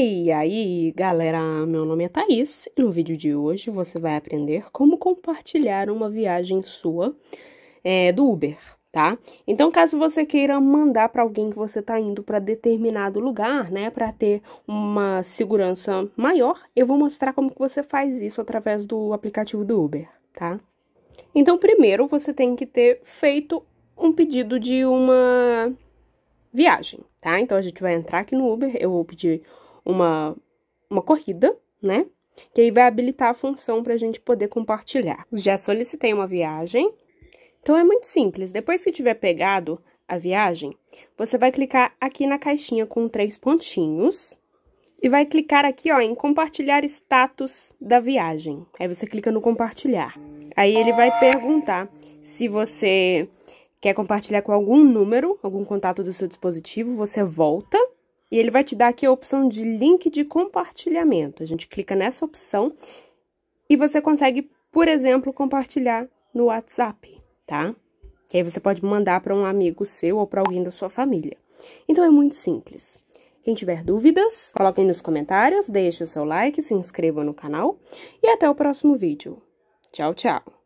E aí, galera, meu nome é Thaís e no vídeo de hoje você vai aprender como compartilhar uma viagem sua é, do Uber, tá? Então, caso você queira mandar para alguém que você tá indo para determinado lugar, né, para ter uma segurança maior, eu vou mostrar como que você faz isso através do aplicativo do Uber, tá? Então, primeiro você tem que ter feito um pedido de uma viagem, tá? Então, a gente vai entrar aqui no Uber, eu vou pedir uma, uma corrida, né? Que aí vai habilitar a função para a gente poder compartilhar. Já solicitei uma viagem. Então é muito simples. Depois que tiver pegado a viagem, você vai clicar aqui na caixinha com três pontinhos e vai clicar aqui, ó, em compartilhar status da viagem. Aí você clica no compartilhar. Aí ele vai perguntar se você quer compartilhar com algum número, algum contato do seu dispositivo, você volta e ele vai te dar aqui a opção de link de compartilhamento. A gente clica nessa opção e você consegue, por exemplo, compartilhar no WhatsApp, tá? Que aí você pode mandar para um amigo seu ou para alguém da sua família. Então é muito simples. Quem tiver dúvidas, coloquem nos comentários, deixe o seu like, se inscreva no canal e até o próximo vídeo. Tchau, tchau!